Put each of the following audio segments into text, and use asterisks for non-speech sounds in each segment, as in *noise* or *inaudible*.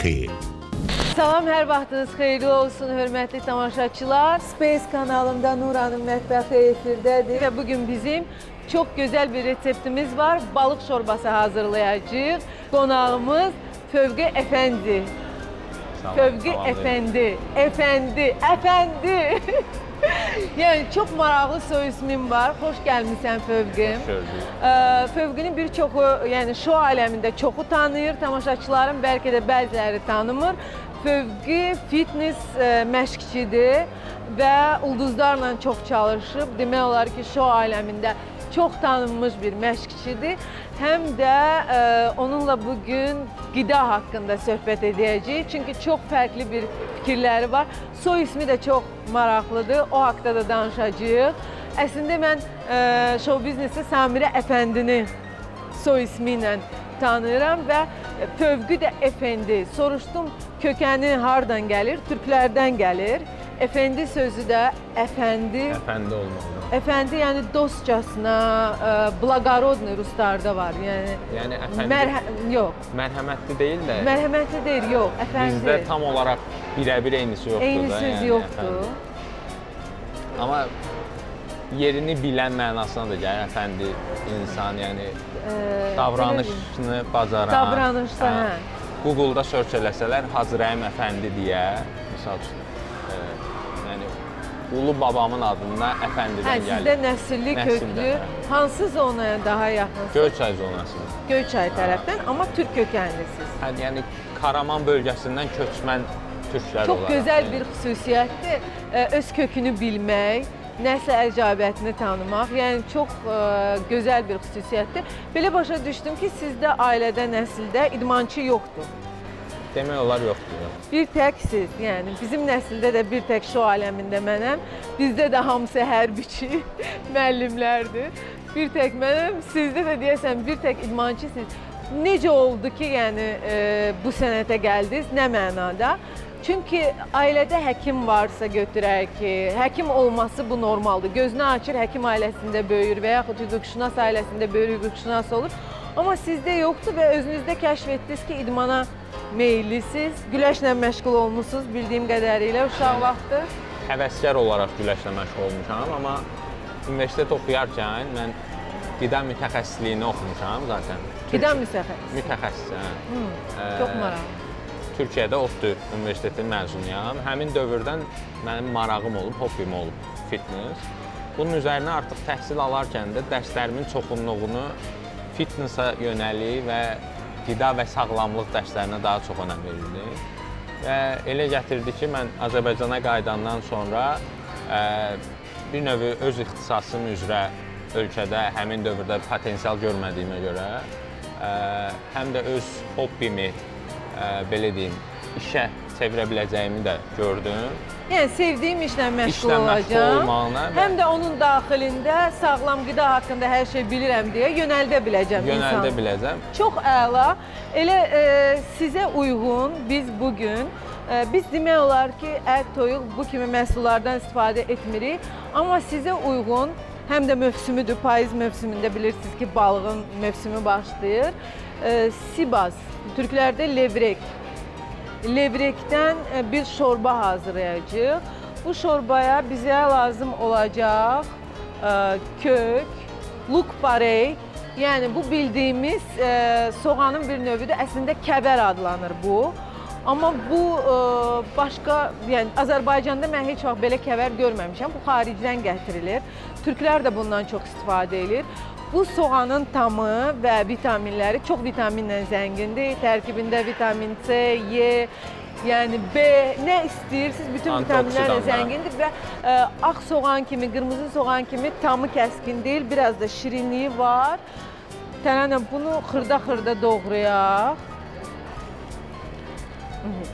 Mətbəxi. Salam, hər vaxtınız xeyirli olsun, hörmətli tamaşaçılar. Space kanalında Nuranın mətbəxi efirdədir və bugün bizim çox gözəl bir reseptimiz var. Balıq şorbası hazırlayacağıq. Qonağımız Fövqi Əfəndi. Salam Əfəndi, Əfəndi, Əfəndi. *laughs* *laughs* yəni çox maraqlı soy ismin var. Xoş gəlmisən Fövqim. Xoş Fövqinin bir çoxu, yəni şou aləmində çoxu tanıyır, tamaşaçıların bəlkə də bəziləri tanımır. Fövqi fitness ə, məşqçidir və ulduzlarla çox çalışıb. Demək olar ki, şou aləmində çox tanınmış bir məşqçidir. Həm də ə, onunla bu gün qida haqqında söhbət edəcəyik. Çünki çox fərqli bir fikirləri var. Soy ismi də çox maraqlıdır. O haqqda da danışacağıq. Əslində mən ə, şou biznesdə Samirə Əfəndini soy ismi ilə tanıyıram və Fövqü də Əfəndi. Soruşdum kökəni hardan gəlir? Türklərdən gəlir. Əfəndi sözü də əfəndi. Əfəndi olmalı. Əfəndi yəni dostcasına, blaqarodni ruslarda var. Yəni Yəni əfəndi mərhə yox, mərhəmətli deyil də mərhəmətli deyil, yox, əfəndi. bizdə tam olaraq birəbir eynisi yoxdur eyni da. söz yəni yoxdur. əfəndi. Amma yerini bilən mənasına da gəlir əfəndi insan, yəni Ə, davranışını bacaran. Davranışda, hə. Google-da search eləsələr Hazırəyim əfəndi deyə, məsəl üçün ulu babamın adından Hə, əfəndidən sizdə gəlir. nəsilli Nəsildə, köklü, hə. hansı zonaya daha yaxınsınız? Göyçay zonası. Göyçay tərəfdən, amma türk kökənlisiniz. Hə, yəni Karaman bölgəsindən köçmən türklər Çox olaraq. gözəl yəni. bir xüsusiyyətdir. Ə, Öz kökünü bilmək, nəsl əcabətini tanımaq, yəni çox ə, gözəl bir xüsusiyyətdir. Belə başa düşdüm ki, sizdə ailədə, nəsildə idmançı yoxdur. Demək olar yoxdur. Bir tək siz, yəni bizim nəsildə də bir tək şou aləmində mənəm. Bizdə də hamısı hərbiçi, *laughs* müəllimlərdir. Bir tək mənəm, sizdə də deyəsən bir tək idmançısınız. Necə oldu ki, yəni e, bu sənətə gəldiniz? Nə mənada? Çünki ailədə həkim varsa götürək ki, həkim olması bu normaldır. Gözünü açır, həkim ailəsində böyüyür və yaxud hüquqşünas ailəsində böyür, hüquqşünas olur. Amma sizdə yoxdur və özünüzdə kəşf etdiniz ki, idmana meyillisiniz. Güləşlə məşğul olmusunuz bildiyim qədərilə uşaq vaxtı. Həvəskar olaraq güləşlə məşğul olmuşam, amma universitet oxuyarkən mən qida mütəxəssisliyini oxumuşam zaten. Qida mütəxəssis. mütəxəssis, hə. Ə, Çox maraqlı. Türkiyədə ODTÜ Universiteti məzunuyam. Həmin dövrdən mənim marağım olub, hobbim olub fitness. Bunun üzərinə artıq təhsil alarkən də dərslərimin çoxunluğunu fitnessa yönəlik və qida və sağlamlıq dərslərinə daha çox önəm verirdim. Və elə gətirdi ki, mən Azərbaycana qayıdandan sonra ə, bir növ öz ixtisasım üzrə ölkədə həmin dövrdə potensial görmədiyimə görə ə, həm də öz hobbimi ə, belə deyim, işə çevirə biləcəyimi də gördüm. Yəni sevdiyim işlə məşğul olacağam. olmağına Həm də onun daxilində sağlam qida haqqında hər şey bilirəm deyə yönəldə biləcəm Yönəldə insanı. biləcəm. Çox əla. Elə e, sizə uyğun biz bu gün e, biz demək olar ki, ət, toyuq bu kimi məhsullardan istifadə etmirik, amma sizə uyğun həm də mövsümüdür. Payız mövsümündə bilirsiniz ki, balığın mövsümü başlayır. E, sibas, türklərdə levrek. Levrekdən e, bir şorba hazırlayacağıq. Bu şorbaya bizə lazım olacaq e, kök, luk barey, yəni bu bildiyimiz e, soğanın bir növüdür. Əslində kəvər adlanır bu. Amma bu başqa, yəni Azərbaycanda mən heç vaxt belə kəvər görməmişəm. Bu xaricdən gətirilir. Türklər də bundan çox istifadə edir. Bu soğanın tamı və vitaminləri çox vitaminlə zəngindir. Tərkibində vitamin C, Y, yəni B, nə istəyirsiniz, bütün vitaminlərlə zəngindir və ə, ağ soğan kimi, qırmızı soğan kimi tamı kəskin deyil, biraz da şirinliyi var. Tərənə bunu xırda-xırda doğrayaq. Mhm.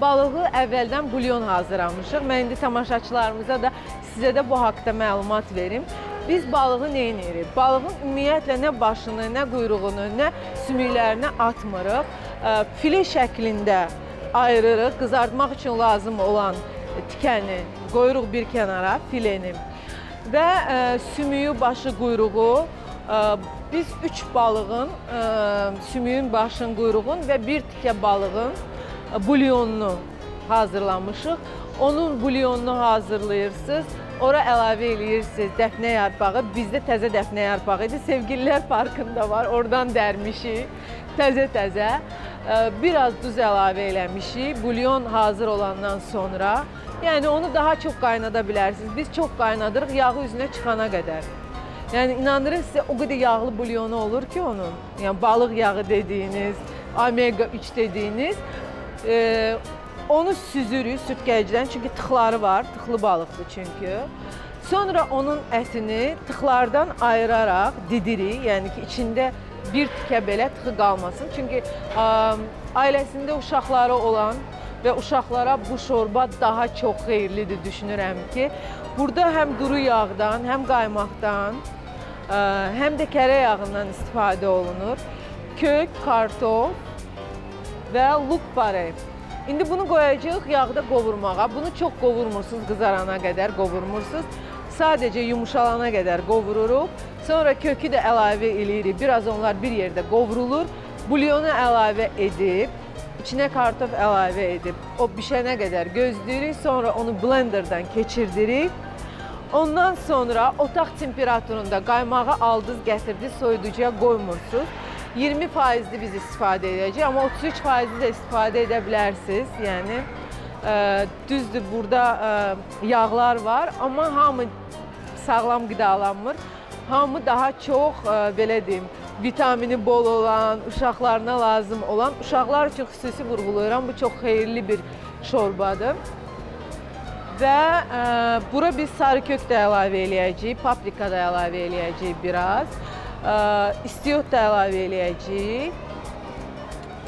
Balığı əvvəldən bulyon hazırlamışıq. Mən indi tamaşaçılarımıza da sizə də bu haqqda məlumat verim. Biz balığı nə edirik? Balığın ümumiyyətlə nə başını, nə quyruğunu, nə sümüklərini atmırıq. File şəklində ayırırıq. Qızartmaq üçün lazım olan tikəni qoyuruq bir kənara, fileni. Və sümüyü, başı, quyruğu Biz 3 balığın, sümüyün başın, quyruğun və bir tikə balığın bulyonunu hazırlamışıq. Onun bulyonunu hazırlayırsınız. Ora əlavə eləyirsiniz dəfnə yarpağı. Bizdə təzə dəfnə yarpağı idi. Sevgililər parkında var. Oradan dərmişik. Təzə-təzə. Biraz duz əlavə eləmişik. Bulyon hazır olandan sonra. Yəni onu daha çox qaynada bilərsiniz. Biz çox qaynadırıq yağı üzünə çıxana qədər. Yəni inandırım sizə o qədər yağlı bulyonu olur ki onun. Yəni balıq yağı dediyiniz, omega 3 dediyiniz. E, Onu süzürük südkəcdən, çünki tıxları var, tıxlı balıqdır çünki. Sonra onun ətini tıxlardan ayıraraq didirik, yəni ki, içində bir tikə belə tıxı qalmasın. Çünki ə, ailəsində uşaqları olan və uşaqlara bu şorba daha çox xeyirlidir düşünürəm ki, burada həm duru yağdan, həm qaymaqdan, ə, həm də kərə yağından istifadə olunur. Kök, kartof və luk barı. İndi bunu qoyacağıq yağda qovurmağa. Bunu çox qovurmursunuz, qızarana qədər qovurmursunuz. Sadəcə yumuşalana qədər qovururuq. Sonra kökü də əlavə eləyirik. Biraz onlar bir yerdə qovrulur. Bulyonu əlavə edib, içinə kartof əlavə edib, o bişənə qədər gözləyirik. Sonra onu blenderdan keçirdirik. Ondan sonra otaq temperaturunda qaymağı aldınız, gətirdiniz, soyuducuya qoymursunuz. 20 faizli biz istifadə edəcəyik, amma 33 faizli də istifadə edə bilərsiniz. Yəni ə, düzdür, burada ə, yağlar var, amma hamı sağlam qidalanmır. Hamı daha çox ə, belə deyim, vitamini bol olan, uşaqlarına lazım olan, uşaqlar üçün xüsusi vurğulayıram. Bu çox xeyirli bir şorbadır. Və ə, bura biz sarı kök də əlavə eləyəcəyik, paprika da əlavə eləyəcəyik biraz istiot da əlavə eləyəcəyik.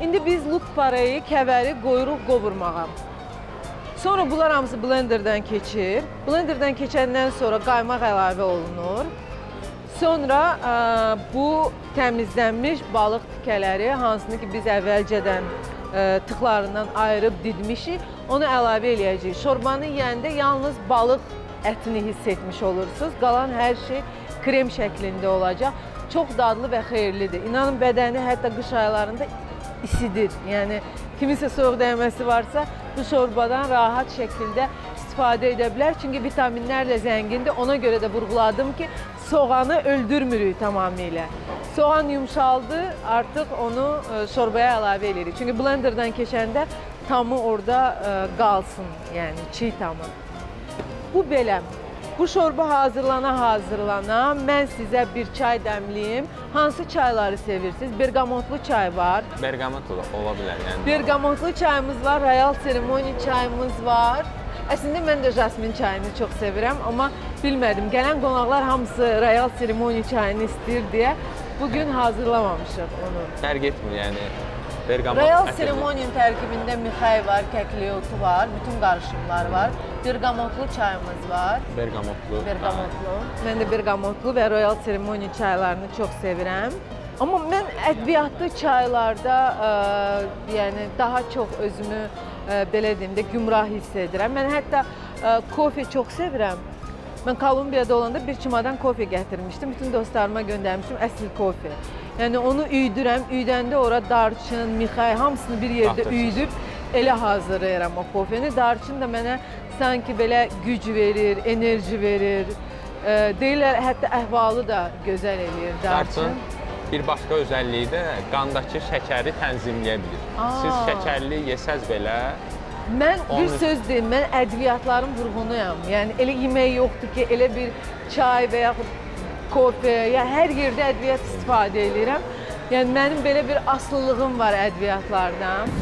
İndi biz luk parayı, kəvəri qoyuruq qovurmağa. Sonra bunlar hamısı blenderdən keçir. Blenderdən keçəndən sonra qaymaq əlavə olunur. Sonra ə, bu təmizlənmiş balıq tikələri, hansını ki biz əvvəlcədən ə, tıxlarından ayırıb didmişik, onu əlavə eləyəcəyik. Şorbanı yeyəndə yalnız balıq ətini hiss etmiş olursunuz. Qalan hər şey krem şəklində olacaq çox dadlı və xeyirlidir. İnanın bədəni hətta qış aylarında isidir. Yəni kimisə soyuq dəyməsi varsa, bu şorbadan rahat şəkildə istifadə edə bilər. Çünki vitaminlərlə zəngindir. Ona görə də vurğuladım ki, soğanı öldürmürük tamamilə. Soğan yumşaldı, artıq onu e, şorbaya əlavə edirik. Çünki blenderdan keçəndə tamı orada e, qalsın, yəni çiy tamı. Bu belə. Bu şorba hazırlana hazırlana mən sizə bir çay dəmliyim. Hansı çayları sevirsiniz? Bergamotlu çay var. Bergamot ola bilər, yəni. Bergamotlu çayımız var, Royal Ceremony çayımız var. Əslində mən də jasmin çayını çox sevirəm, amma bilmədim. Gələn qonaqlar hamısı Royal Ceremony çayını istəyir deyə bu gün hazırlamamışıq onu. Fərq etmir, yəni Bergamot Royal Ceremony'nin tərkibində mixay var, kəkli otu var, bütün qarışımlar var. Bergamotlu çayımız var. Bergamotlu. Bergamotlu. Mən də bergamotlu və Royal Ceremony çaylarını çox sevirəm. Amma mən ədviyyatlı çaylarda ə, e, yəni daha çox özümü ə, e, belə deyim də gümrah hiss edirəm. Mən hətta ə, e, kofe çox sevirəm. Mən Kolumbiyada olanda bir çimadan kofe gətirmişdim. Bütün dostlarıma göndərmişdim əsl kofe. Yəni onu üydürəm, üydəndə ora darçın, mixay hamısını bir yerdə üydüb elə hazırlayıram o kofeni. Darçın da mənə sanki belə güc verir, enerji verir. E, deyirlər hətta əhvalı da gözəl eləyir darçın. bir başqa özəlliyi də qandakı şəkəri tənzimləyə bilir. Aa. Siz şəkərli yesəz belə Mən bir Onun... söz deyim, mən ədviyyatların vurğunuyam. Yəni elə yemək yoxdur ki, elə bir çay və yaxud kofe, ya hər yerdə ədviyyat istifadə edirəm. Yəni mənim belə bir asılılığım var ədviyyatlardan.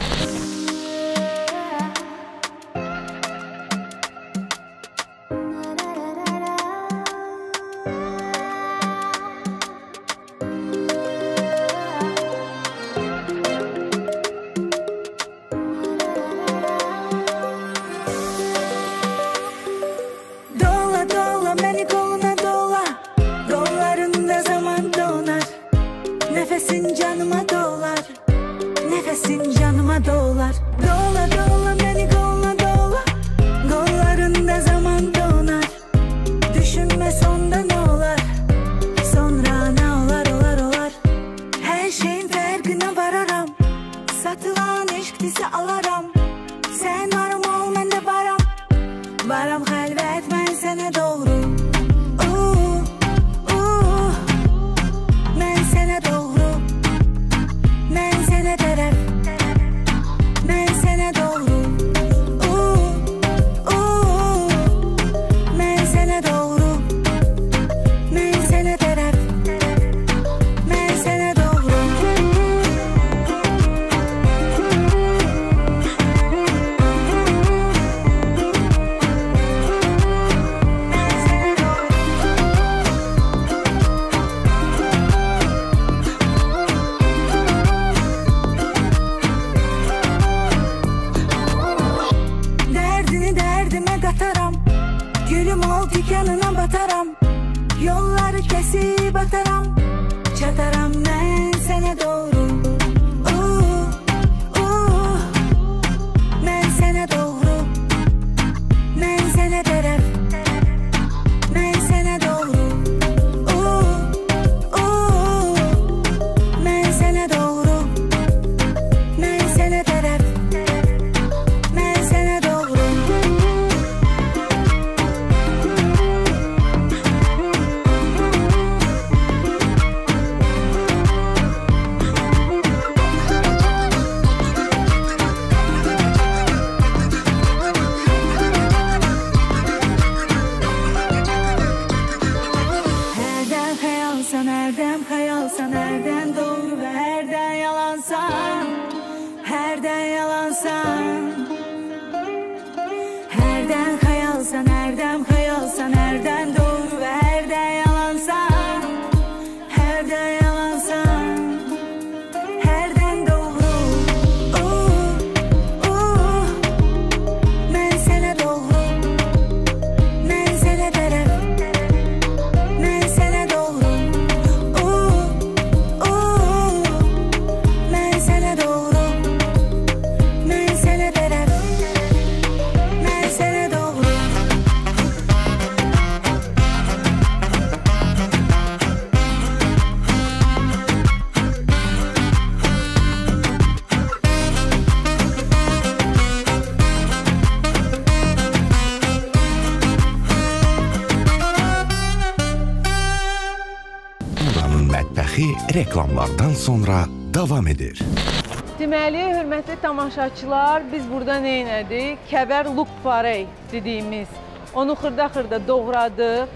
Hörmətli tamaşaçılar, biz burada nə etdik? Kəvər luk farey dediyimiz. Onu xırda-xırda doğradıq.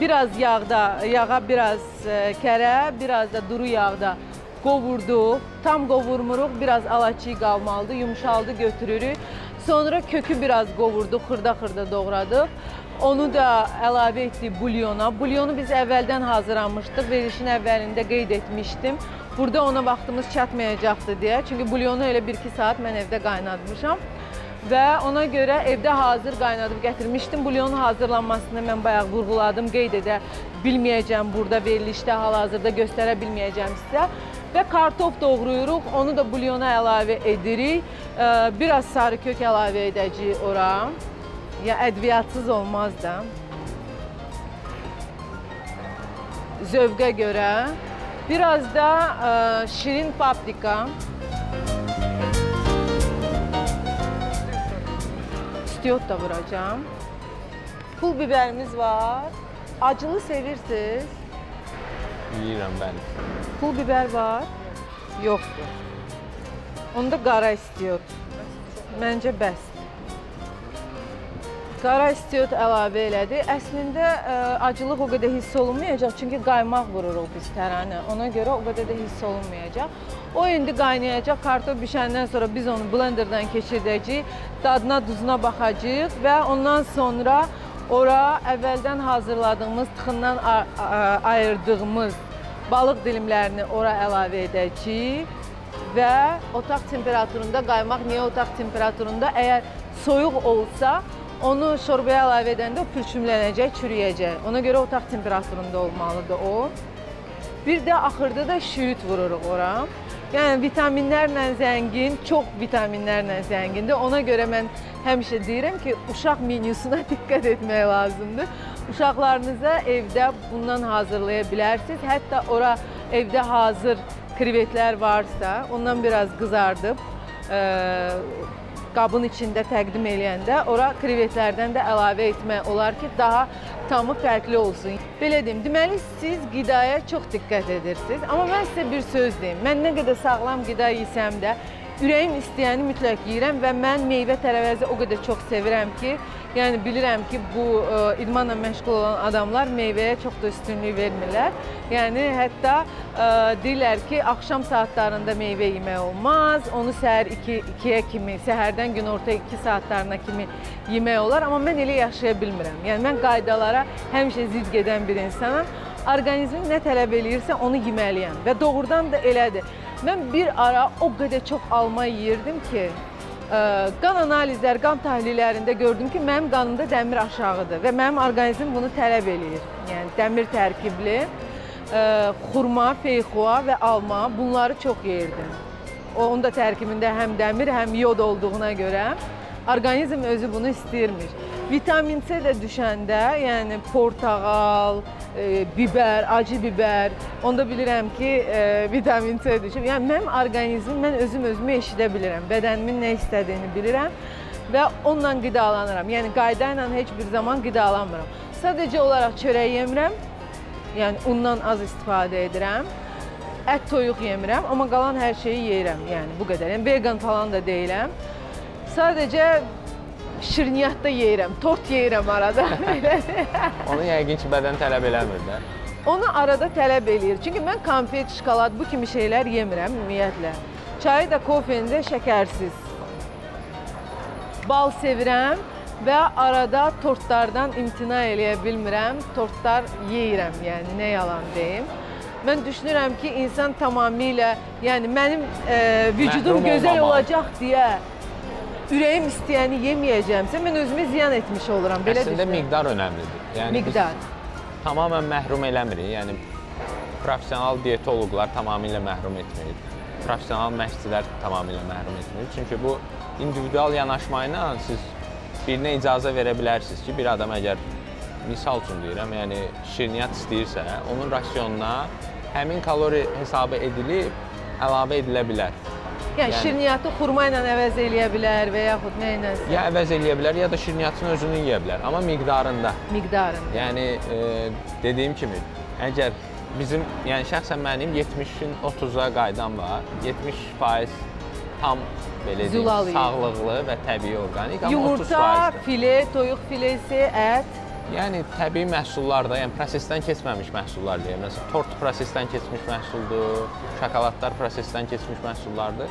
Biraz yağda, yağa biraz e, kərə, biraz da duru yağda qovurduq. Tam qovurmuruq, biraz alaçı qalmalıdır, yumşaldı götürürük. Sonra kökü biraz qovurduq, xırda-xırda doğradıq. Onu da əlavə etdik bulyona. Bulyonu biz əvvəldən hazırlamışdıq. Verilişin əvvəlində qeyd etmişdim. Burada ona vaxtımız çatmayacaqdı deyə. Çünki bulyonu elə 1-2 saat mən evdə qaynatmışam. Və ona görə evdə hazır qaynadıb gətirmişdim. Bulyonun hazırlanmasını mən bayaq vurğuladım, qeyd edə bilməyəcəm burada verilişdə hal-hazırda göstərə bilməyəcəm sizə. Və kartof doğrayırıq, onu da bulyona əlavə edirik. Biraz sarı kök əlavə edəcəyik ora. Ya ədviyatsız olmaz da. Zövqə görə. Biraz da ə, şirin paprika. İstiyot da vuracağım. Pul biberimiz var. Acılı sevirsiniz. Yeyirəm bəli. Pul biber var. Yoxdur. Onda qara istiyot. Məncə bəsdir. Qara istiyot əlavə elədi. Əslində ə, acılıq o qədər hiss olunmayacaq, çünki qaymaq vururuq biz tərəni. Ona görə o qədər də hiss olunmayacaq. O indi qaynayacaq. Kartof bişəndən sonra biz onu blenderdan keçirdəcəyik. Dadına, duzuna baxacağıq və ondan sonra ora əvvəldən hazırladığımız, tıxından ayırdığımız balıq dilimlərini ora əlavə edəcəyik və otaq temperaturunda qaymaq niyə otaq temperaturunda? Əgər soyuq olsa, onu şorbaya əlavə edəndə o pürçümlənəcək, çürüyəcək. Ona görə otaq temperaturunda olmalıdır o. Bir də axırda da şüyüt vururuq ora. Yəni vitaminlərlə zəngin, çox vitaminlərlə zəngindir. Ona görə mən həmişə deyirəm ki, uşaq menyusuna *laughs* diqqət etmək lazımdır. Uşaqlarınıza evdə bundan hazırlaya bilərsiniz. Hətta ora evdə hazır krevetlər varsa, ondan biraz qızardıb qabın içində təqdim eləyəndə ora krevetlərdən də əlavə etmək olar ki, daha tamı fərqli olsun. Belə deyim, deməli siz qidaya çox diqqət edirsiniz. Amma mən sizə bir söz deyim. Mən nə qədər sağlam qida yesəm də ürəyim istəyəni mütləq yeyirəm və mən meyvə tərəvəzi o qədər çox sevirəm ki, yəni bilirəm ki, bu ə, idmanla məşğul olan adamlar meyvəyə çox da üstünlük vermirlər. Yəni hətta ə, deyirlər ki, axşam saatlarında meyvə yemək olmaz. Onu səhər 2 2-yə kimi, səhərdən günorta 2 saatlarına kimi yemək olar, amma mən elə yaşaya bilmirəm. Yəni mən qaydalara həmişə zidd gedən bir insanam. Orqanizmim nə tələb eləyirsə onu yeməliyəm və doğrudan da elədir. Mən bir ara o qədər çox alma yeyirdim ki, Ə, qan analizlər, qan təhlillərində gördüm ki, mənim qanımda dəmir aşağıdır və mənim orqanizm bunu tələb eləyir. Yəni dəmir tərkibli ə, xurma, feyxua və alma bunları çox yeyirdim. Onun da tərkibində həm dəmir, həm yod olduğuna görə orqanizm özü bunu istəyirmiş. Vitamin C də düşəndə, yəni portağal, e, bibər, acı bibər, onda bilirəm ki, e, vitamin C düşür. Yəni mənim orqanizmim, mən özüm özümü eşidə bilirəm. Bədənimin nə istədiyini bilirəm və onunla qidalanıram. Yəni qayda ilə heç bir zaman qidalanmıram. Sadəcə olaraq çörək yemirəm. Yəni undan az istifadə edirəm. Ət, toyuq yemirəm, amma qalan hər şeyi yeyirəm. Yəni bu qədər. Yəni vegan falan da deyiləm. Sadəcə şirniyyat da yeyirəm, tort yeyirəm arada. *laughs* Onu yəqin ki, bədən tələb eləmir də. Onu arada tələb eləyir. Çünki mən konfet, şokolad bu kimi şeylər yemirəm ümumiyyətlə. Çayı da, kofeni də şəkərsiz. Bal sevirəm və arada tortlardan imtina eləyə bilmirəm. Tortlar yeyirəm, yəni nə yalan deyim. Mən düşünürəm ki, insan tamamilə, yəni mənim e, vücudum Məhrum gözəl olmamalı. olacaq deyə ürəyim istəyəni yeməyəcəmsə, mən özümə ziyan etmiş oluram. Belə Əslində düşünürəm. miqdar önəmlidir. Yəni Miqdar. biz tamamilə məhrum eləmirik. Yəni professional diyetoloqlar tamamilə məhrum etmir. Professional məşqçilər tamamilə məhrum etmir. Çünki bu individual yanaşma ilə siz birinə icazə verə bilərsiniz ki, bir adam əgər misal üçün deyirəm, yəni şirniyyat istəyirsə, onun rasionuna həmin kalori hesabı edilib əlavə edilə bilər. Yəni, Yəni- şirniyyatı xurma ilə əvəz eləyə bilər və yaxud nə ilə Ya əvəz eləyə bilər, ya da şirniyyatın özünü yeyə bilər, amma miqdarında. miqdarında. Yəni e, dediyim kimi, əgər bizim, yəni şəxsən mənim 70-in 30-a qaydam var. 70% tam belə deyim, sağlıqlı və təbii orqanik, amma Yumurta, 30%-dir. file, toyuq filesi, ət. Yəni təbii məhsullarda, yəni prosesdən keçməmiş məhsullar deyək. Məsələn, tort prosesdən keçmiş məhsuldur, şokoladlar prosesdən keçmiş məhsullardır.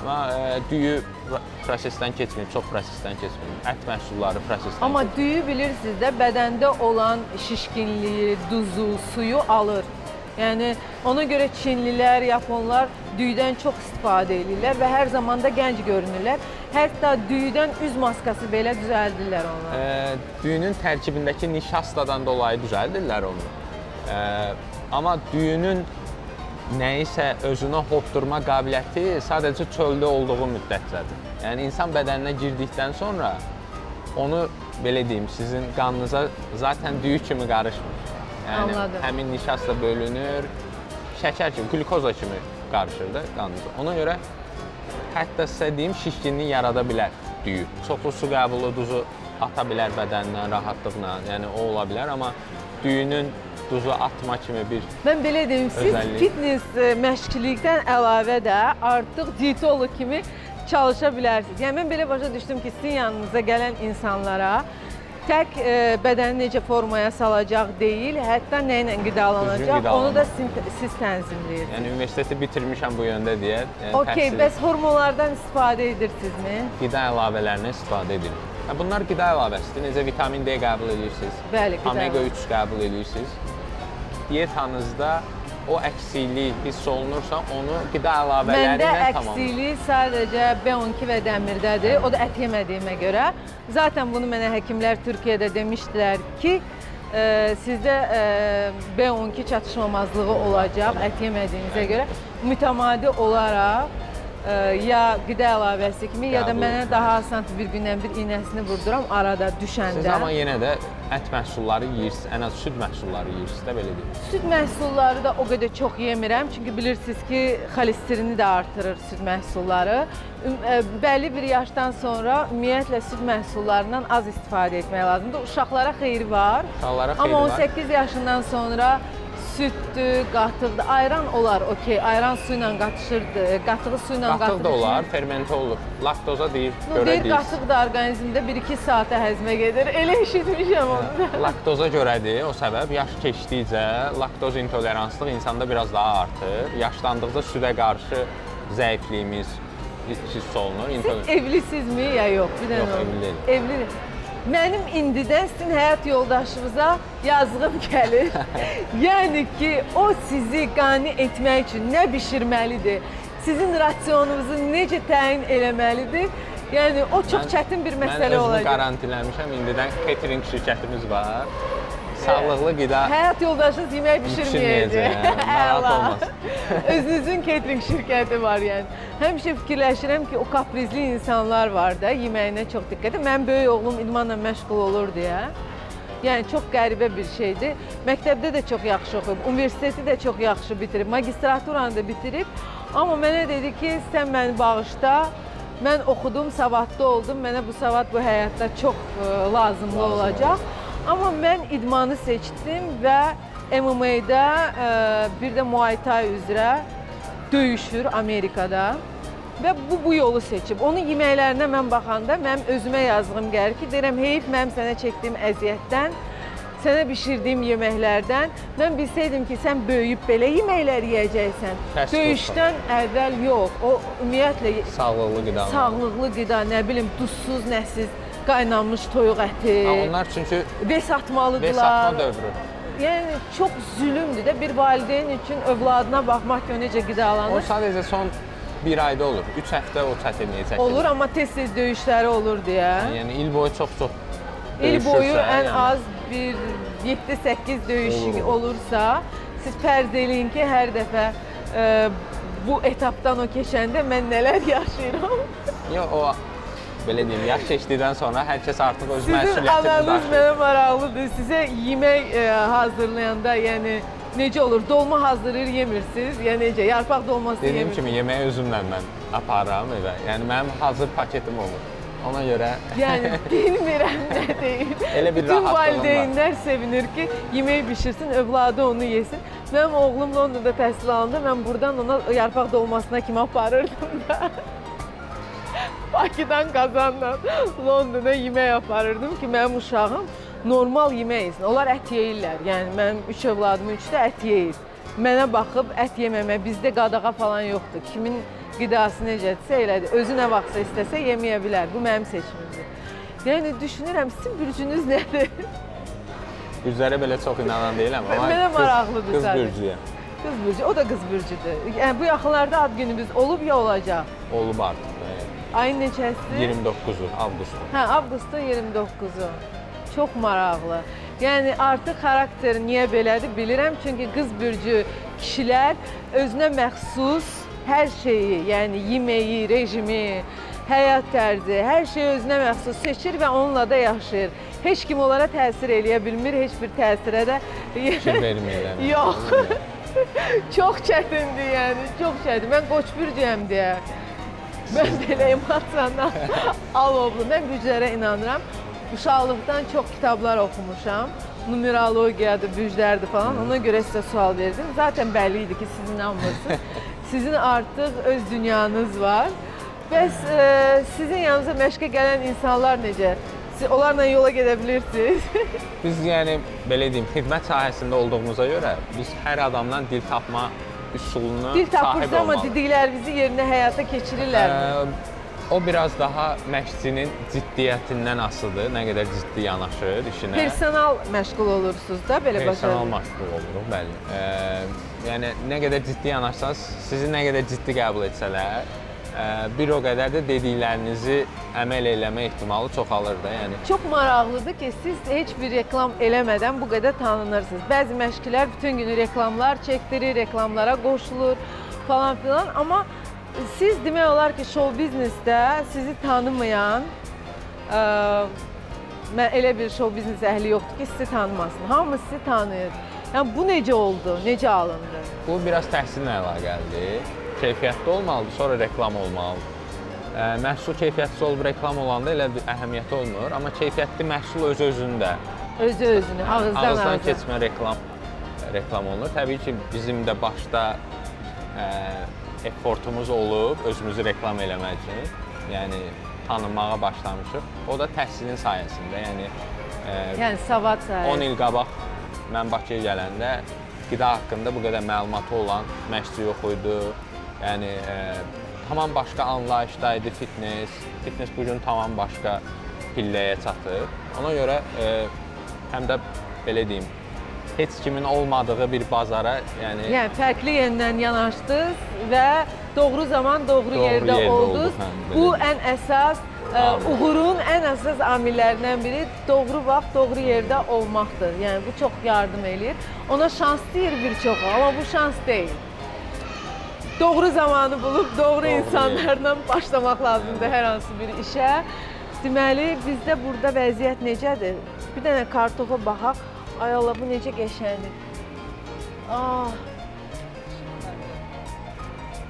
Amma e, düyü pro- prosesdən keçmir, çox prosesdən keçmir. Ət məhsulları prosesdən Amma keçmir. düyü bilirsiniz də bədəndə olan şişkinliyi, duzu, suyu alır. Yəni ona görə Çinlilər, Yaponlar düyüdən çox istifadə edirlər və hər zaman da gənc görünürlər. Hətta düyüdən üz maskası belə düzəldirlər onlar. Ə, düyünün tərkibindəki nişastadan dolayı düzəldirlər onu. Ə, amma düyünün nəyisə özünə hopdurma qabiliyyəti sadəcə çöldə olduğu müddətcədir. Yəni insan bədəninə girdikdən sonra onu belə deyim, sizin qanınıza zaten düyü kimi qarışmır. Yəni Anladım. həmin nişasta bölünür, şəkər kimi, glukoza kimi qarışır da qanınıza. Ona görə hətta sizə deyim şişkinlik yarada bilər düyü. Çoxlu su qəbulu duzu ata bilər bədəndən rahatlıqla. Yəni o ola bilər, amma düyünün duzu atma kimi bir Mən belə deyim, siz Özəllik. fitness e, məşqçilikdən əlavə də artıq dietoloq kimi çalışa bilərsiniz. Yəni mən belə başa düşdüm ki, sizin yanınıza gələn insanlara tək e, bədəni necə formaya salacaq deyil, hətta nə ilə qidalanacaq, onu da siz, tənzimləyirsiniz. yəni universiteti bitirmişəm bu yöndə deyə. Yəni Okey, bəs hormonlardan istifadə edirsinizmi? qida əlavələrindən istifadə edirik. Hə, bunlar qida əlavəsidir. Necə vitamin D qəbul edirsiniz, Bəli, omega əlavəsi. 3 qəbul edirsiniz. Dietanızda o əksiklik hiss olunursa, onu qida əlavələri Məndə ilə tamamlayın. əksiklik sadəcə B12 və dəmirdədir. O da ət yemədiyimə görə. Zaten bunu mənə həkimlər Türkiyədə demişdilər ki, e, sizdə e, B12 çatışmamazlığı olacaq ət yemədiyinizə görə. Mütəmadi olaraq ya qida əlavəsi kimi ya da mənə daha asan bir gündən bir iynəsini vurduram arada düşəndə. Siz amma yenə də ət məhsulları yeyirsiniz, ən az süd məhsulları yeyirsiniz də belə deyim. Süd məhsulları da o qədər çox yemirəm, çünki bilirsiniz ki, xolesterini də artırır süd məhsulları. Bəlli bir yaşdan sonra ümumiyyətlə süd məhsullarından az istifadə etmək lazımdır. Uşaqlara xeyri var. Uşaqlara xeyri Amma var. 18 yaşından sonra süddür, qatıqdır, ayran olar, okey. Ayran su ilə qatışırdı, qatığı su ilə Qatıq da olar, fermente olur. Laktoza deyir, No, görə deyir deyil. qatıq da orqanizmdə 1-2 saata həzmə gedir. Elə *laughs* eşitmişəm onu. da. *laughs* Laktoza görədir o səbəb. Yaş keçdikcə laktoz intoleranslıq insanda biraz daha artır. Yaşlandıqca südə qarşı zəifliyimiz hiss olunur. Siz evlisinizmi ya yox? Bir dənə Yox, evli deyiləm. Evli. Mənim indidən sizin həyat yoldaşınıza yazığım gəlir. *laughs* yəni ki, o sizi qane etmək üçün nə bişirməlidir? Sizin rasionunuzu necə təyin eləməlidir Yəni o çox Mən- çətin bir Mən məsələ özümü olacaq. qarantinləmişəm. İndidən catering şirkətimiz var. Sağlıqlı qida Həyat yoldaşınız yemək bişirməyəcək. Narahat *laughs* olmasın. *laughs* Özünüzün catering şirkəti var yəni. Həmişə fikirləşirəm ki, o kaprizli insanlar var da, yeməyinə çox diqqət edin. Mənim böyük oğlum idmanla məşğul olur deyə. Yəni çox qəribə bir şeydir. Məktəbdə də çox yaxşı oxuyub, universiteti də çox yaxşı bitirib, magistraturanı da bitirib. Amma mənə dedi ki, sən məni bağışla. Mən oxudum, savadlı oldum. Mənə bu savad bu həyatda çox ə, lazımlı olacaq. Amma mən idmanı seçdim və MMA-də ə, bir də Muay Thai üzrə döyüşür Amerikada. Və bu bu yolu seçib. Onun yeməklərinə mən baxanda mənim özümə yazdığım gəlir ki, deyirəm heyf mənim sənə çəkdiyim əziyyətdən, sənə bişirdiyim yeməklərdən mən bilsəydim ki, sən böyüyüb belə yeməklər yeyəcəksən. Food Döyüşdən əvvəl yox. O ümumiyyətlə sağlıqlı qida. sağlıqlı qida, nə bilim, duzsuz, nəsiz qaynanmış toyuq əti. Ha, Onlar çünki Ves atmalıdılar. vesatma dövrü. Yəni çox zülmdür də bir valideyn üçün övladına baxmaq ki, o necə O qidalanır. sadəcə son bir ayda olur. 3 həftə o çətinliyi çəkir. Olur, amma tez-tez döyüşləri olur deyə. Yəni il boyu çox-çox İl boyu ən yəni az bir 7-8 döyüş Olur. olursa, siz fərz eləyin ki, hər dəfə e, bu etapdan o keçəndə mən nələr *laughs* yaşayıram. Yox, o belə deyim, yaş keçdikdən sonra hər kəs artıq öz Sizin məsuliyyətini ananız daşıyır. mənə maraqlıdır. Sizə yemək e, hazırlayanda, yəni necə olur? Dolma hazırlayır, yemirsiniz? Ya necə? Yarpaq dolması Dediyim yemirsiniz? kimi yeməyi özümlə mən aparıram evə. Yəni mənim hazır paketim olur. Ona görə *laughs* Yəni *laughs* bilmirəm nə deyim. Elə bir Bütün rahatlığım var. valideynlər sevinir ki, yemək bişirsin, övladı onu yesin. Mənim oğlum Londonda təhsil alanda mən buradan ona yarpaq dolmasına kimi aparırdım da. *laughs* Bakıdan Qazandan Londona yemək aparırdım ki, mənim uşağım normal yemək yesin. Onlar ət yeyirlər. Yəni mənim üç övladımın üçü də ət yeyir. Mənə baxıb ət yeməmə, bizdə qadağa falan yoxdur. Kimin qidası necədirsə elədir. Özü nə vaxtsa istəsə yeməyə bilər. Bu mənim seçimimdir. Yəni düşünürəm sizin bürcünüz *laughs* nədir? üzərə belə çox inanan deyiləm, amma Mənə qız- maraqlıdır Qız sadəcə. bürcüyəm. Qız bürcü, o da qız bürcüdür. Yəni bu yaxınlarda ad günümüz olub ya olacaq. Olub artıq. Ayın neçəsi? 29-u avqustun. Hə, avqustun 29-u. Çox maraqlı. Yəni artıq xarakter niyə belədir bilirəm. Çünki qız bürcü kişilər özünə məxsus hər şeyi, yəni yeməyi, rejimi, həyat tərzi, hər şeyi özünə məxsus seçir və onunla da yaşayır. Heç kim onlara təsir eləyə bilmir, heç bir təsirə də Fikir vermirlər. *laughs* Yox. *laughs* çox çətindir yəni, çox çətin. Mən Qoç bürcüyəm deyə. Mən belə emosiyandan *laughs* alovlu. Mən bürclərə inanıram. Uşaqlıqdan çox kitablar oxumuşam. Numerologiyadır, büclərdir falan. Ona görə sizə sual verdim. Zaten bəlli idi ki, siz inanmırsınız. *laughs* Sizin artıq öz dünyanız var. Bəs e, sizin yanınıza məşqə gələn insanlar necə? Siz onlarla yola gedə bilirsiniz? Biz yəni belə deyim, xidmət sahəsində olduğumuza görə biz hər adamdan dil tapma üsulunu Dil sahib amma olmalıyıq. dediklərinizi yerinə həyata keçirirlər. Ə, O biraz daha məşqçinin ciddiyyətindən asılıdır, nə qədər ciddi yanaşır işinə. Personal məşğul olursunuz da belə Personal başa. məşğul oluruq, bəli. Ə, yəni nə qədər ciddi yanaşsanız, sizi nə qədər ciddi qəbul etsələr, bir o qədər də dediklərinizi əməl eləmə ehtimalı çoxalır da, yəni. Çox maraqlıdır ki, siz heç bir reklam eləmədən bu qədər tanınırsınız. Bəzi məşqçilər bütün günü reklamlar çəkdirir, reklamlara qoşulur falan filan, amma siz demək olar ki, show biznesdə sizi tanımayan ə, elə bir show biznes əhli yoxdur ki, sizi tanımasın. Hamı sizi tanıyır. Yəni bu necə oldu? Necə alındı? Bu biraz təhsillə əlaqəlidir. Keyfiyyətli olmalıdır, sonra reklam olmalıdır. Ə, məhsul keyfiyyətsiz olub reklam olanda elə bir əhəmiyyəti olmur, amma keyfiyyətli məhsul öz özündə Özü özünü, ağızdan ağızdan ağıza. keçmə reklam reklam olunur. Təbii ki, bizim də başda ə, effortumuz olub özümüzü reklam eləmək üçün. Yəni tanınmağa başlamışıq. O da təhsilin sayəsində. Yəni ə, Yəni savad 10 sayəsində. il qabaq mən Bakıya gələndə qida haqqında bu qədər məlumatı olan məşqçi yox idi. Yəni e, tamam başqa anlayışda idi fitness. Fitness bu gün tamam başqa pilləyə çatır. Ona görə e, həm də belə deyim, heç kimin olmadığı bir bazara, yəni Yəni fərqli yöndən yanaşdınız və doğru zaman doğru, Doğru yerdə, yerdə oldunuz. belə Bu ən əsas Ə, uğurun ən əsas amillərindən biri doğru vaxt, doğru yerdə olmaqdır. Yəni bu çox yardım eləyir. Ona şans deyir bir çoxu, amma bu şans deyil. Doğru zamanı bulub doğru, Doğru insanlarla başlamaq lazımdır hər hansı bir işə. Deməli, bizdə burada vəziyyət necədir? Bir dənə kartofa baxaq. Ay Allah, bu necə qəşəngdir. Ah.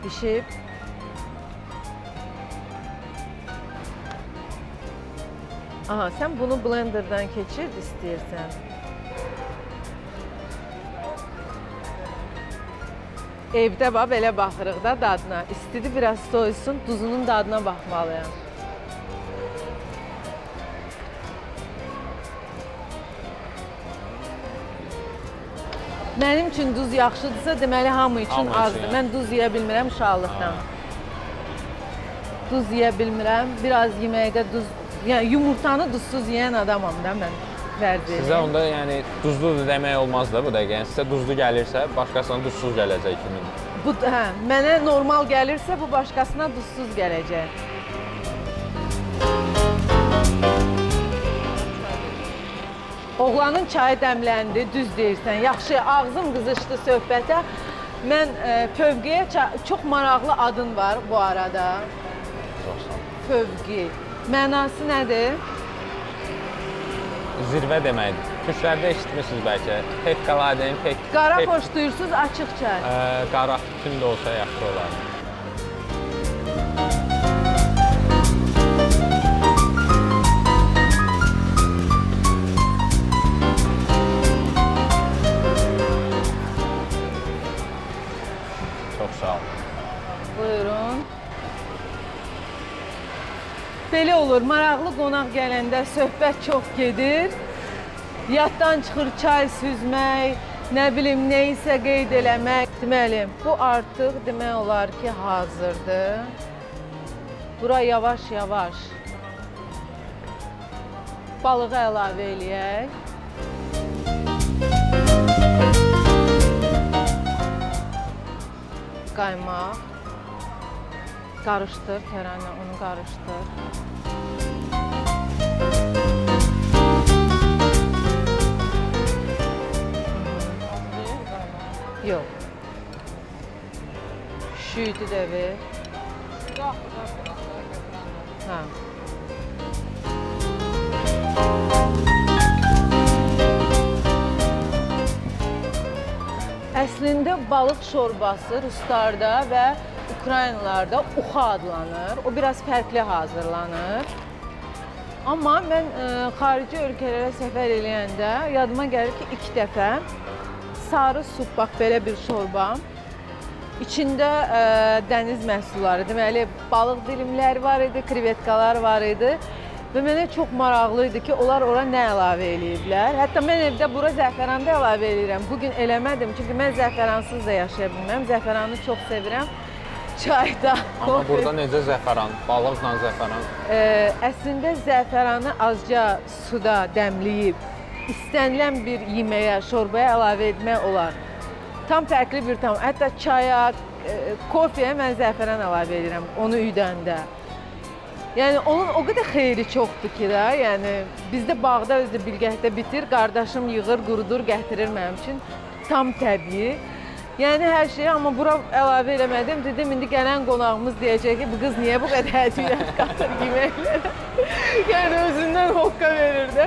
Bişib. Aha, sən bunu blenderdan keçir istəyirsən. Evdə bax belə baxırıq da dadına. İstidi biraz soysun, duzunun dadına baxmalıyam. Mənim üçün duz yaxşıdırsa, deməli hamı üçün Hamı üçün azdır. yaxşı. Mən duz yeyə bilmirəm uşaqlıqdan. Duz yeyə bilmirəm. Biraz yeməkdə duz, yəni yumurtanı duzsuz yeyən adamam da mən. Verdi. Sizə onda yəni duzludur demək olmaz da bu dəqiqə. Yəni sizə duzlu gəlirsə, başqasına duzsuz gələcək kimin. Bu hə, mənə normal gəlirsə, bu başqasına duzsuz gələcək. Oğlanın çayı dəmləndi, düz deyirsən. Yaxşı, ağzım qızışdı söhbətə. Mən e, Fövqiyə çox maraqlı adın var bu arada. Fövqi. Mənası nədir? Zirvə deməkdir. Türklərdə eşitmisiniz bəlkə. Fevqəladənin fevq. Qara xoşlayırsınız, açıq çay. Ə, qara tünd olsa yaxşı olar. Belə olur, maraqlı qonaq gələndə söhbət çox gedir. Yaddan çıxır çay süzmək, nə bilim, nə isə qeyd eləmək. Deməli, bu artıq demək olar ki, hazırdır. Bura yavaş-yavaş balığı əlavə eləyək. Qaymaq. Qarışdır, tərənlə onu qarışdır. Yox. Şüydü də ver. Hə. Əslində balıq şorbası ruslarda və Ukraynalarda uxa adlanır. O biraz fərqli hazırlanır. Amma mən ə, xarici ölkələrə səfər eləyəndə yadıma gəlir ki, ilk dəfə sarı sup, bax belə bir şorba. İçində ə, dəniz məhsulları, deməli balıq dilimləri var idi, krevetkalar var idi. Və mənə çox maraqlı idi ki, onlar ora nə əlavə eləyiblər. Hətta mən evdə bura zəfəran da əlavə eləyirəm. Bu gün eləmədim, çünki mən zəfəransız da yaşaya bilməm. Zəfəranı çox sevirəm. Çayda, Amma koffe- burada necə zəfəran, balıqla zəfəran Ə, əslində zəfəranı azca suda dəmləyib istənilən bir yeməyə, şorbaya əlavə etmək olar. Tam fərqli bir tam. Hətta çaya, ə, kofeyə mən zəfəran əlavə edirəm onu üydəndə. Yəni onun o qədər xeyri çoxdur ki də, yəni bizdə bağda özdə bilgəhdə bitir, qardaşım yığır, qurudur, gətirir mənim üçün. Tam təbii. Yəni hər şeyi amma bura əlavə eləmədim. Dedim indi gələn qonağımız deyəcək ki, bu qız niyə bu qədər *laughs* ədviyyat qatır yeməklərə? *laughs* yəni özündən hoqqa verir də.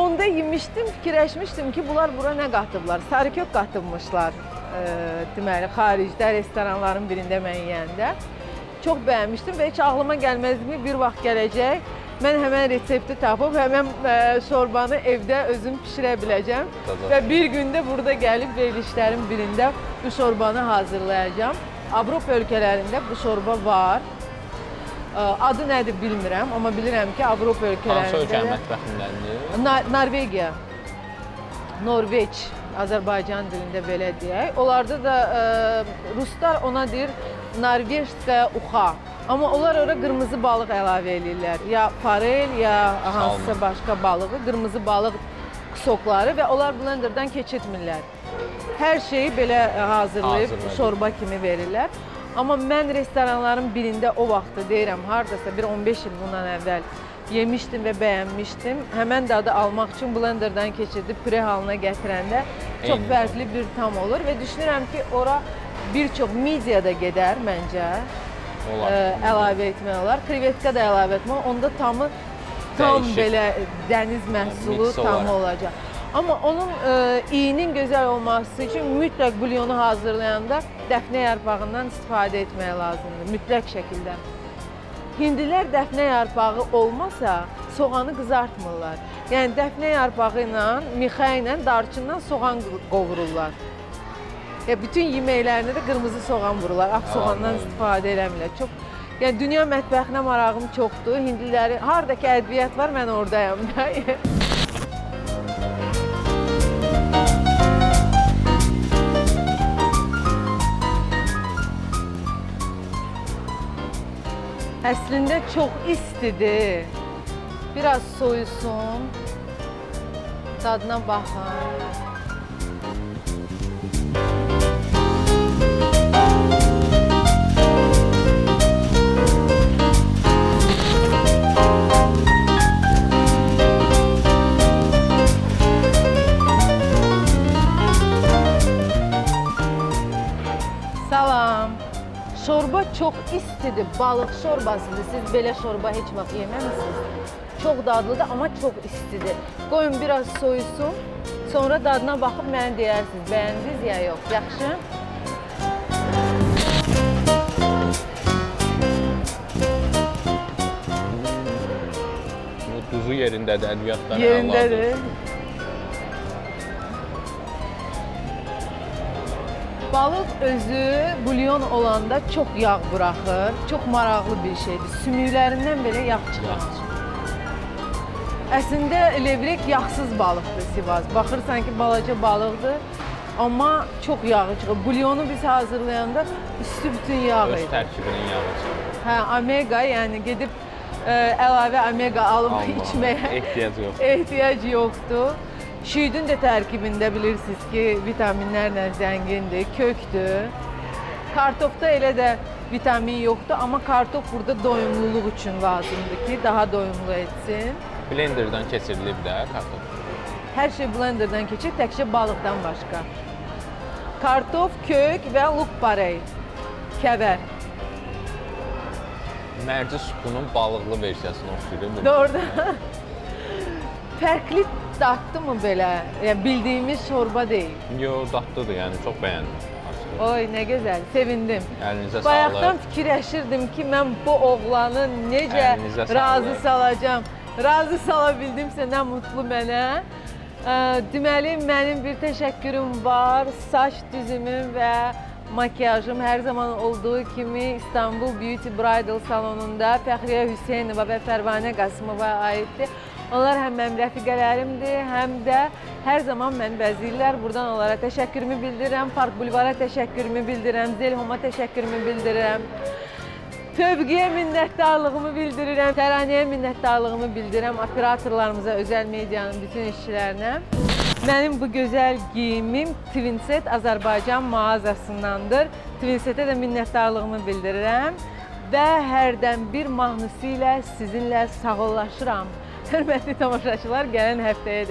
Onda yemişdim, fikirləşmişdim ki, bunlar bura nə qatıblar? Sarıkök qatıbmışlar. E, deməli, xaricdə restoranların birində mən yeyəndə. Çox bəyənmişdim və heç ağlıma gəlməzdi ki, bir vaxt gələcək. Mən həmən resepti tapıb həmən ə, şorbanı evdə özüm bişirə biləcəm Tabii. və bir gündə burada gəlib verilişlərin birində bu şorbanı hazırlayacağam. Avropa ölkələrində bu şorba var. Ə, Adı nədir bilmirəm, amma bilirəm ki, Avropa hansı ölkələrində ölkə də- mətbəxindəndir? Na Norvegiya, Norveç, Azərbaycan dilində belə deyək. Onlarda da ə, ruslar ona deyir Norveçskaya uxa. Amma onlar ora qırmızı balıq əlavə eləyirlər. Ya farel, ya hansısa başqa balığı, qırmızı balıq sokları və onlar blenderdan keçirtmirlər. Hər şeyi belə hazırlayıb Hazırlayıb. şorba kimi verirlər. Amma mən restoranların birində o vaxtı deyirəm, hardasa bir 15 il bundan əvvəl yemişdim və bəyənmişdim. Həmən dadı almaq üçün blenderdan keçirdib püre halına gətirəndə çox Eyni. fərqli bir tam olur və düşünürəm ki, ora bir çox midya da gedər məncə. Olar. Ə, əlavə etmək olar. Krevetka da əlavə etmək. Onda tamı tam Dəyişir. belə dəniz məhsulu Mix tamı olacaq. Amma onun ə, iyinin gözəl olması üçün mütləq bulyonu hazırlayanda dəfnə yarpağından istifadə etmək lazımdır, mütləq şəkildə. Hindlilər dəfnə yarpağı olmasa soğanı qızartmırlar. Yəni dəfnə yarpağı ilə, mixə ilə, darçından soğan qovururlar. Ya bütün yeməklərində də qırmızı soğan vururlar. Ağ soğandan istifadə eləmirlər. Çox Yəni dünya mətbəxinə marağım çoxdur. Hindliləri hardakı ədviyyat var, mən ordayam da. *laughs* Əslində çox istidir. Biraz soyusun. Dadına baxın. İstidir, balıq şorbasıdır. Siz belə şorba heç vaxt yeməmisiniz? Çox dadlıdır, amma çox istidir. Qoyun biraz soyusun, sonra dadına baxıb mənə deyərsiniz, bəyəndiniz ya yox. Yaxşı? Bu duzu yerindədir, ədviyyatlar Yerindədir. Balıq özü bulyon olanda çox yağ buraxır. Çox maraqlı bir şeydir. Sümüklərindən belə yağ çıxır. Əslində levrek yağsız balıqdır Sivas. Baxırsan ki, balaca balıqdır, amma çox yağı çıxır. Bulyonu biz hazırlayanda üstü bütün yağ Öz idi. tərkibinin yağı çıxır. Hə, omega, yəni gedib ə, əlavə omega alıb Almağa içməyə ehtiyac yox. ehtiyac yoxdur. Şüydün də tərkibində bilirsiniz ki, vitaminlərlə zəngindir, kökdür. Kartofda elə də vitamin yoxdur, amma kartof burada doyumluluq üçün lazımdır ki, daha doyumlu etsin. Blenderdan keçirilib də kartof. Hər şey blenderdan keçir, təkcə balıqdan başqa. Kartof, kök və luk parey, kəvər. Mərci supunun balıqlı versiyasına oxşuyur. Doğrudan. *laughs* Fərqli daddı mı belə? Yəni bildiyimiz şorba deyil. Yo, dadlıdır, yəni çox bəyəndim. Oy, nə gözəl, sevindim. Əlinizə Bayaqdan sağlıq. fikirləşirdim ki, mən bu oğlanı necə razı salacağam. Razı sala bildimsə nə mutlu mənə. Deməli, mənim bir təşəkkürüm var. Saç düzümüm və makiyajım hər zaman olduğu kimi İstanbul Beauty Bridal salonunda Fəxriyə Hüseynova və Fərvanə Qasımova aiddir. Onlar həm mənim rəfiqələrimdir, həm də hər zaman məni bəzəyirlər. Buradan onlara təşəkkürümü bildirirəm. Park Bulvara təşəkkürümü bildirirəm. Zelhoma təşəkkürümü bildirirəm. Tövqiyə minnətdarlığımı bildirirəm. Təranəyə minnətdarlığımı bildirirəm. Operatorlarımıza, özəl medianın bütün işçilərinə. Mənim bu gözəl geyimim Twinset Azərbaycan mağazasındandır. Twinsetə də minnətdarlığımı bildirirəm və hərdən bir mahnısı ilə sizinlə sağollaşıram. Hörmətli tamaşaçılar, gələn həftəyə